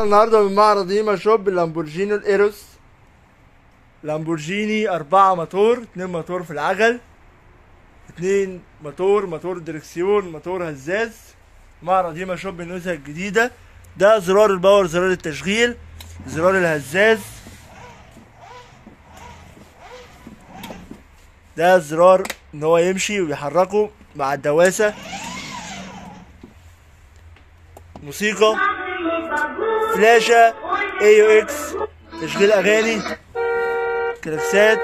معانا النهارده من معرض هيما شوب اللامبورجيني الاوروس لامبورجيني أربعة موتور اتنين موتور في العجل اتنين موتور موتور دركسيون موتور هزاز معرض هيما شوب النسخة الجديدة ده زرار ال power زرار التشغيل زرار الهزاز ده زرار ان هو يمشي ويحركه مع الدواسة موسيقى فلاشة اي إكس تشغيل أغاني كلاكسات